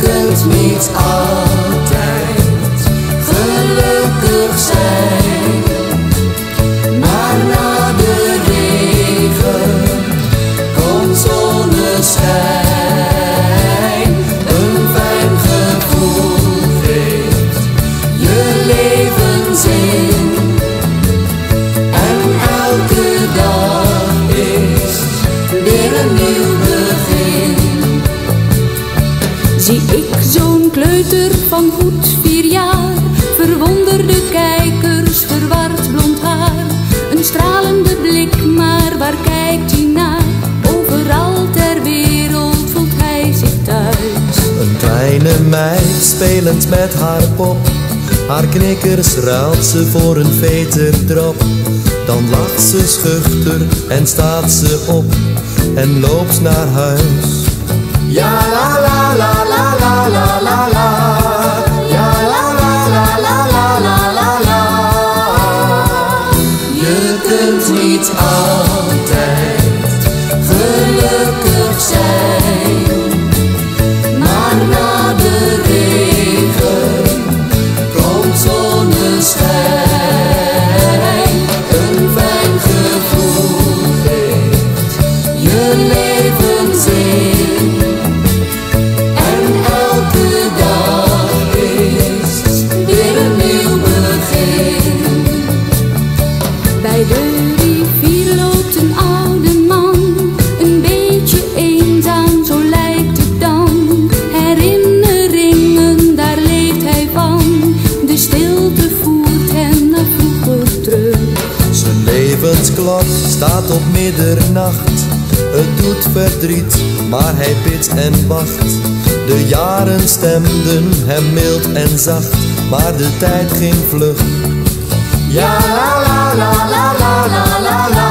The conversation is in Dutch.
good meets all. Kleuter van goed vier jaar, verwonderde kijkers, verward blond haar. Een stralende blik, maar waar kijkt hij naar? Overal ter wereld voelt hij zich thuis. Een kleine meid spelend met haar pop. Haar knikkers ruilt ze voor een veterdrop. Dan lacht ze schuchter en staat ze op en loopt naar huis. Ja la la la la la la op middernacht. Het doet verdriet, maar hij bidt en wacht. De jaren stemden hem mild en zacht, maar de tijd ging vlug. Ja la la la la la la la.